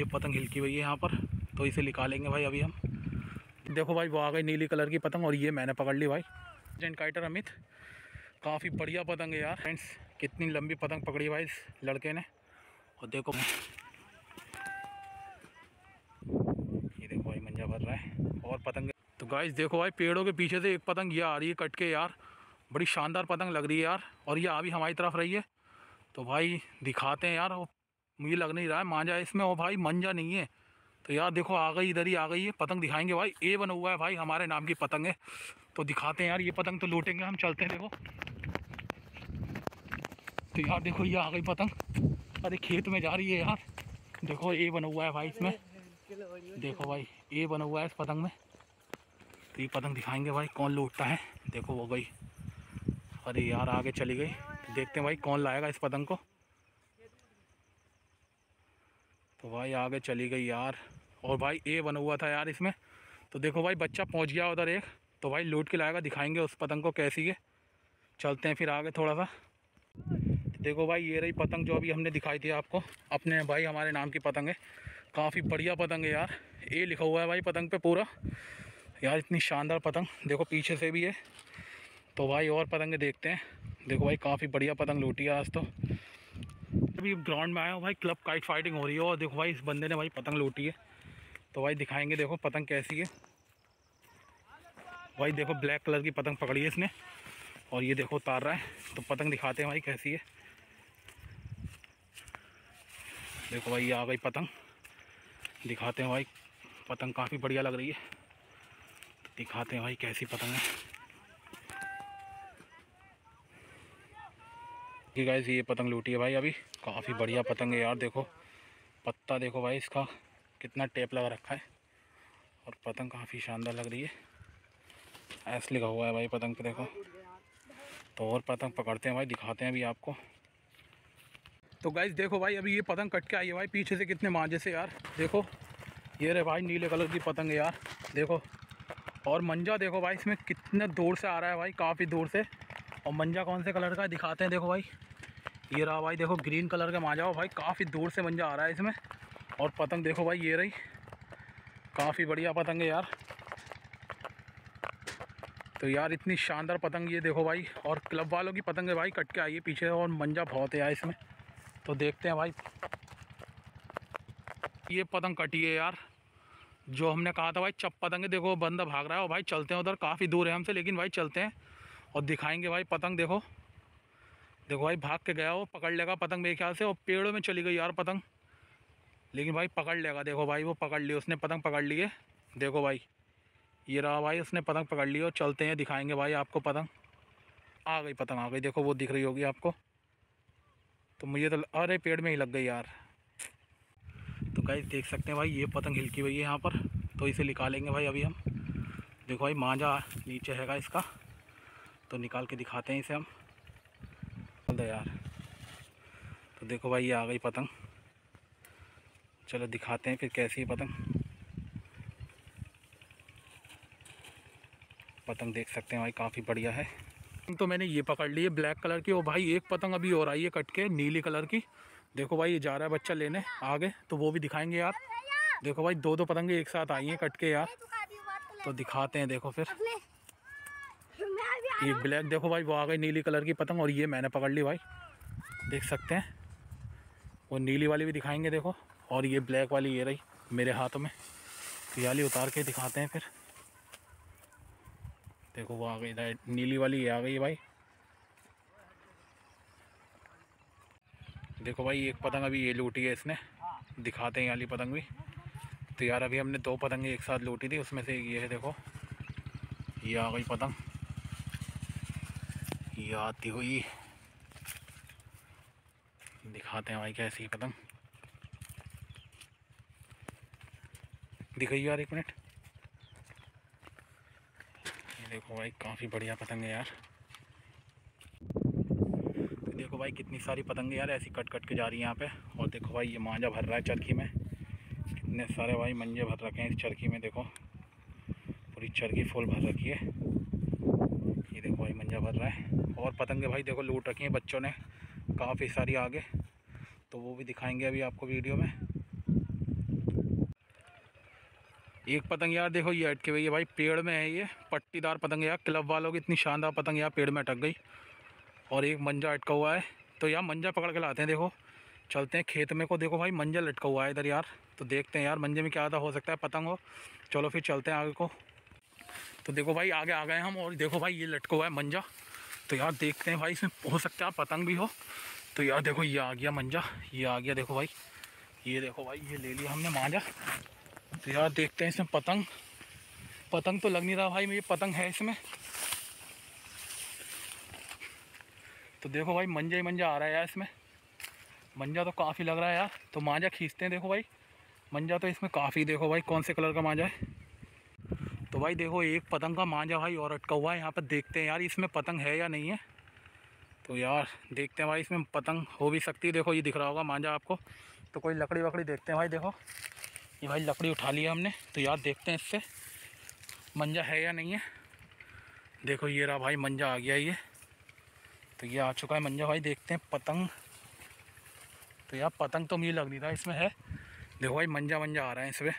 ये पतंग हिलकी हुई है यहाँ पर तो इसे निकालेंगे भाई अभी हम। देखो भाई, वो आ गई नीली कलर की पतंग और ये मैंने पकड़ ली भाई। जेंट काइटर अमित काफ़ी बढ़िया पतंग है यार। फ्रेंड्स कितनी लंबी पतंग पकड़ी भाई इस लड़के ने। और देखो, ये देखो भाई, मंजा भर रहा है। और पतंग तो गाइस देखो भाई, पेड़ों के पीछे से एक पतंग ये आ रही है कट के यार। बड़ी शानदार पतंग लग रही है यार। और ये अभी हमारी तरफ़ रही है। तो भाई, दिखाते हैं यार, वो मुझे लग नहीं रहा है। मांझा इसमें और भाई मंजा नहीं है। तो यार देखो, आ गई, इधर ही आ गई है। पतंग दिखाएँगे भाई। ए बना हुआ है भाई, हमारे नाम की पतंग है। तो दिखाते हैं यार, ये पतंग तो लूटेंगे, हम चलते हैं, देखो। तो यार देखो, ये आ गई पतंग। अरे, खेत में जा रही है यार। देखो, ए बना हुआ है भाई इसमें। देखो भाई, ए बना हुआ है इस पतंग में। तो ये पतंग दिखाएँगे भाई, कौन लूटता है। देखो, वो गई। अरे यार, आगे चली गई। तो देखते हैं भाई, कौन लाएगा इस पतंग को। तो भाई आगे चली गई यार। और भाई ए बना हुआ था यार इसमें। तो देखो भाई बच्चा पहुँच गया उधर एक। तो भाई लूट के लाएगा, दिखाएँगे उस पतंग को कैसी है। चलते हैं फिर आगे थोड़ा सा देखो भाई ये रही पतंग जो अभी हमने दिखाई थी आपको। अपने भाई हमारे नाम की पतंग है। काफ़ी बढ़िया पतंग है यार। ए लिखा हुआ है भाई पतंग पे पूरा। यार इतनी शानदार पतंग। देखो पीछे से भी है। तो भाई और पतंगे देखते हैं। देखो भाई काफ़ी बढ़िया पतंग लूटी है आज तो। अभी ग्राउंड में आया हूँ भाई क्लब काइट फाइटिंग हो रही है। और देखो भाई, इस बंदे ने भाई पतंग लूटी है। तो भाई दिखाएँगे, देखो पतंग कैसी है। भाई देखो ब्लैक कलर की पतंग पकड़ी है इसने। और ये देखो उतार रहा है। तो पतंग दिखाते हैं भाई कैसी है। देखो भाई ये आ गई पतंग। दिखाते हैं भाई, पतंग काफ़ी बढ़िया लग रही है। तो दिखाते हैं भाई कैसी पतंग है। कि गाइस ये पतंग लूटी है भाई अभी। काफ़ी बढ़िया पतंग है यार, देखो। पत्ता देखो भाई इसका, कितना टेप लगा रखा है। और पतंग काफ़ी शानदार लग रही है। ऐस लिखा हुआ है भाई पतंग पे, देखो। तो और पतंग पकड़ते हैं भाई, दिखाते हैं अभी आपको। तो गाइस देखो भाई, अभी ये पतंग कट के आई है भाई, पीछे से कितने मांझे से यार। देखो, ये रहे भाई नीले कलर की पतंग है यार। देखो, और मंजा देखो भाई, इसमें कितने दूर से आ रहा है भाई, काफ़ी दूर से। और मंजा कौन से कलर का दिखाते हैं, देखो भाई। ये रहा भाई, देखो, ग्रीन कलर का मांझा हो भाई, काफ़ी दूर से मंजा आ रहा है इसमें। और पतंग, देखो भाई, ये रही। काफ़ी बढ़िया पतंग है यार। तो यार, इतनी शानदार पतंग ये देखो भाई। और क्लब वालों की पतंग है भाई, कट के आई है पीछे। और मंजा बहुत है यार इसमें। तो देखते हैं भाई। ये पतंग कटी है यार। जो हमने कहा था भाई, चप पतंग देखो, बंदा भाग रहा है। और भाई, चलते हैं उधर। काफ़ी दूर है हमसे, लेकिन भाई, चलते हैं। और दिखाएँगे भाई पतंग देखो। देखो भाई भाग के गया वो, पकड़ लेगा पतंग मेरे ख्याल से, और पेड़ों में चली गई यार पतंग। लेकिन भाई पकड़ लेगा, देखो भाई वो पकड़ ली उसने पतंग पकड़ ली है देखो भाई, ये रहा भाई, उसने पतंग पकड़ ली, और चलते हैं, दिखाएँगे भाई आपको पतंग। आ गई पतंग, आ गई, देखो वो दिख रही होगी आपको। तो मुझे तो अरे पेड़ में ही लग गई यार। तो गाइस देख सकते हैं भाई, ये पतंग हिलकी हुई है यहाँ पर। तो इसे निकालेंगे भाई अभी हम। देखो भाई मांझा नीचे हैगा इसका तो निकाल के दिखाते हैं इसे हम। दो यार। तो देखो भाई ये आ गई पतंग। चलो दिखाते हैं फिर कैसी है पतंग। पतंग देख सकते हैं भाई काफ़ी बढ़िया है। तो मैंने ये पकड़ ली है ब्लैक कलर की। और भाई एक पतंग अभी और आई है कट के नीली कलर की। देखो भाई ये जा रहा है बच्चा लेने आगे तो वो भी दिखाएँगे यार। देखो भाई दो दो पतंगे एक साथ आई हैं कट के यार। तो दिखाते हैं देखो फिर। ये ब्लैक देखो भाई, वो आ गई नीली कलर की पतंग और ये मैंने पकड़ ली भाई। देख सकते हैं। वो नीली वाली भी दिखाएँगे देखो, और ये ब्लैक वाली ये रही मेरे हाथों में। तो याली उतार के दिखाते हैं फिर। देखो वो आ गई नीली वाली ये आ गई भाई। देखो भाई, एक पतंग अभी ये लूटी है इसने। दिखाते हैं वाली पतंग भी। तो यार, अभी हमने दो पतंगे एक साथ लूटी थी, उसमें से ये है देखो। ये आ गई पतंग। ये आती हुई दिखाते हैं भाई कैसी पतंग दिखाइए यार एक मिनट। ये देखो भाई काफ़ी बढ़िया पतंग है यार। देखो भाई कितनी सारी पतंगे यार, ऐसी कट कट के जा रही है यहाँ पे। और देखो भाई ये मांझा भर रहा है चरखी में। कितने सारे भाई मंजे भर रखे हैं इस चरखी में देखो। पूरी चरखी फुल भर रखी है। देखो भाई, मंजा भर रहा है। और पतंगे भाई देखो, लूट रखी हैं बच्चों ने। काफ़ी सारी आगे। तो वो भी दिखाएँगे अभी आपको वीडियो में। एक पतंग यार देखो, ये अटकी हुई है भाई, पेड़ में है ये। पट्टीदार पतंग यार, क्लब वालों की इतनी शानदार पतंग यार, पेड़ में अटक गई। और एक मंजा अटका हुआ है। तो यार, मंजा पकड़ के लाते हैं, देखो। चलते हैं खेत में को। देखो भाई, मंजा लटका हुआ है इधर यार। तो देखते हैं यार, मंजे में क्या आधा हो सकता है, पतंग हो। चलो फिर चलते हैं आगे को। तो देखो भाई, आगे आ गए हम और देखो भाई, ये लटका हुआ है मंजा। तो यार देखते हैं भाई, इसमें हो सकता है पतंग भी हो। तो यार देखो, ये आ गया मंजा, ये आ गया देखो भाई, ये देखो भाई, ये ले लिया हमने मांझा तो यार देखते हैं इसमें पतंग पतंग तो लग नहीं रहा भाई मुझे पतंग है इसमें। तो देखो भाई, मंजा ही मंजा आ रहा है यार इसमें। मंजा तो काफ़ी लग रहा है यार। तो मांझा खींचते हैं देखो भाई, मंजा तो इसमें काफ़ी देखो भाई, कौन से कलर का मांझा है? भाई देखो, एक पतंग का मांझा भाई और अटका हुआ है, यहाँ पर देखते हैं यार इसमें पतंग है या नहीं है। तो यार देखते हैं भाई, इसमें पतंग हो भी सकती है। देखो, ये दिख रहा होगा मांझा आपको। तो कोई लकड़ी वकड़ी देखते हैं भाई, देखो। ये भाई लकड़ी उठा लिया हमने। तो यार देखते हैं इससे, मंजा है या नहीं है। देखो, ये रहा भाई, मंजा आ गया ये। तो ये आ चुका है मंजा भाई, देखते हैं पतंग। तो यार पतंग तो मुझे लग नहीं रहा इसमें है। देखो भाई मंजा मंजा आ रहा है इसमें।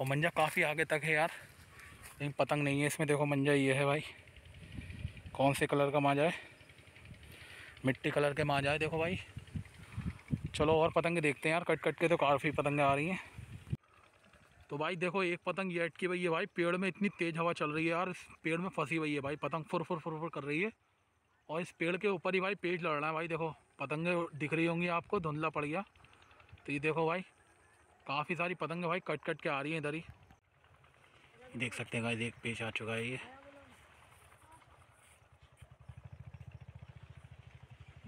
और मंजा काफ़ी आगे तक है यार। लेकिन पतंग नहीं है, इसमें देखो मंजा ये है भाई। कौन से कलर का मांझा है? मिट्टी कलर के मांझा है, देखो भाई। चलो और पतंगे देखते हैं यार कट कट के तो काफ़ी पतंगे आ रही हैं। तो भाई देखो, एक पतंग ये अटकी हुई है भाई, पेड़ में इतनी तेज़ हवा चल रही है यार पेड़ में फंसी हुई है भाई, पतंग फुर फुर फुर फुर कर रही है। और इस पेड़ के ऊपर ही भाई पेज लड़ रहा है भाई, देखो, पतंगे दिख रही होंगी आपको, धुंधला पड़ गया। तो ये देखो भाई, काफ़ी सारी पतंगे भाई कट कट के आ रही हैं इधर ही। देख सकते हैं एक पेश आ चुका है ये।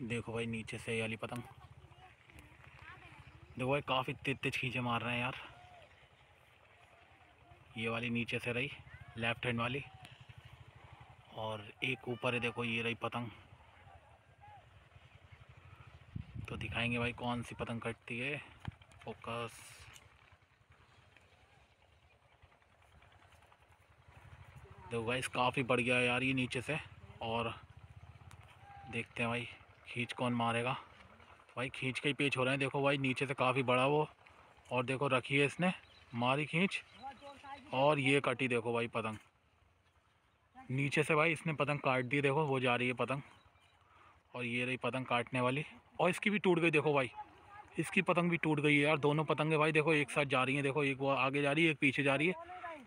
देखो भाई, नीचे से वाली पतंग। देखो भाई, काफ़ी तेज तेज खींचे मार रहे हैं यार। ये वाली नीचे से रही लेफ़्ट हैंड वाली। और एक ऊपर है, देखो ये रही पतंग। तो दिखाएँगे भाई कौन सी पतंग कटती है। फोकस देखो भाई काफ़ी बढ़ गया यार ये नीचे से। और देखते हैं भाई, खींच कौन मारेगा। भाई, खींच के ही पेच हो रहे हैं। देखो भाई, नीचे से काफ़ी बड़ा वो। और देखो, रखी है इसने। मारी खींच। और ये कटी देखो भाई, पतंग। नीचे से भाई, इसने पतंग काट दी। देखो, वो जा रही है पतंग। और ये रही पतंग काटने वाली। और इसकी भी टूट गई, देखो भाई। इसकी पतंग भी टूट गई है यार। दोनों पतंगे भाई, देखो, एक साथ जा रही हैं। देखो, एक वो आगे जा रही है, एक पीछे जा रही है।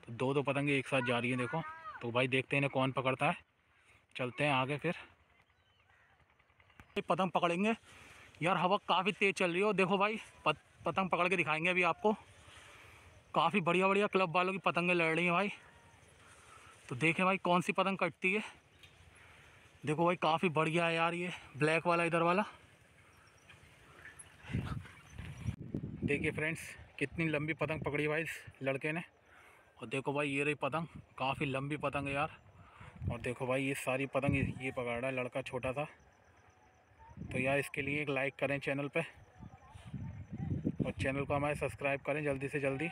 तो दो दो पतंगे एक साथ जा रही हैं, देखो। तो भाई देखते हैं इन्हें कौन पकड़ता है। चलते हैं आगे फिर। पतंग पकड़ेंगे। यार हवा काफ़ी तेज़ चल रही है। देखो भाई पत, पतंग पकड़ के दिखाएँगे अभी आपको। काफ़ी बढ़िया बढ़िया क्लब वालों की पतंगें लड़ रही हैं भाई। तो देखें भाई कौन सी पतंग कटती है। देखो भाई काफ़ी बढ़िया है यार ये। ब्लैक वाला इधर वाला। देखिए फ्रेंड्स कितनी लंबी पतंग पकड़ी भाई इस लड़के ने। और देखो भाई, ये रही पतंग। काफ़ी लंबी पतंग है यार। और देखो भाई, ये सारी पतंग ये पकड़ रहा है लड़का छोटा सा। तो यार, इसके लिए एक लाइक करें चैनल पे। और चैनल को हमारे सब्सक्राइब करें जल्दी से जल्दी।